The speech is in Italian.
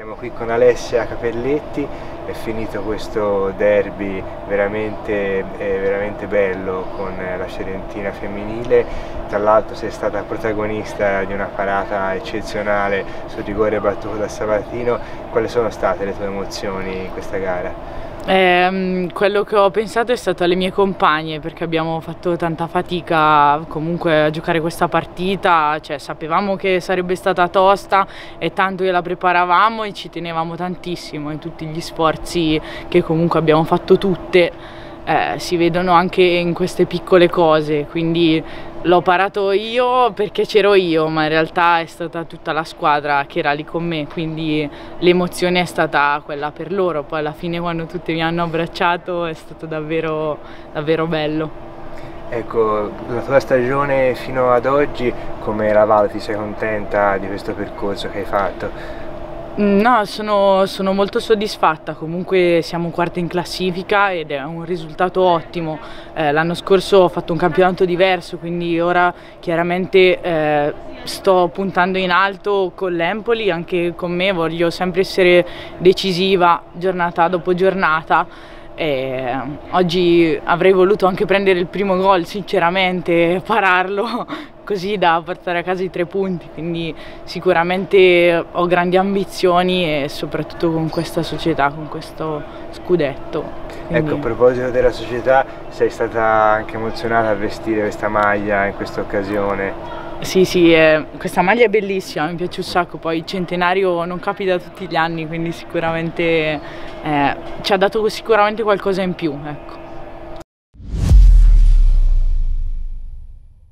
Siamo qui con Alessia Capelletti, è finito questo derby veramente, veramente bello con la Cerentina femminile, tra l'altro sei stata protagonista di una parata eccezionale sul rigore battuto da Sabatino, quali sono state le tue emozioni in questa gara? Eh, quello che ho pensato è stato alle mie compagne perché abbiamo fatto tanta fatica comunque a giocare questa partita, cioè, sapevamo che sarebbe stata tosta e tanto che la preparavamo e ci tenevamo tantissimo in tutti gli sforzi che comunque abbiamo fatto tutte eh, si vedono anche in queste piccole cose, quindi l'ho parato io perché c'ero io, ma in realtà è stata tutta la squadra che era lì con me, quindi l'emozione è stata quella per loro, poi alla fine quando tutti mi hanno abbracciato è stato davvero, davvero bello. Ecco, la tua stagione fino ad oggi come la valuti? Sei contenta di questo percorso che hai fatto? Mm, no, sono, sono, molto soddisfatta, comunque siamo quarti in classifica ed è un risultato ottimo. Eh, l'anno scorso ho fatto un campionato diverso, quindi ora chiaramente eh, sto puntando in alto con l'Empoli, anche con me voglio sempre essere decisiva giornata dopo giornata. E oggi avrei voluto anche prendere il primo gol, sinceramente, pararlo così da portare a casa i tre punti, quindi sicuramente ho grandi ambizioni e soprattutto con questa società, con questo scudetto. Quindi... Ecco, a proposito della società, sei stata anche emozionata a vestire questa maglia in questa occasione? Sì, sì, eh, questa maglia è bellissima, mi piace un sacco, poi il centenario non capita tutti gli anni, quindi sicuramente eh, ci ha dato sicuramente qualcosa in più. Ecco.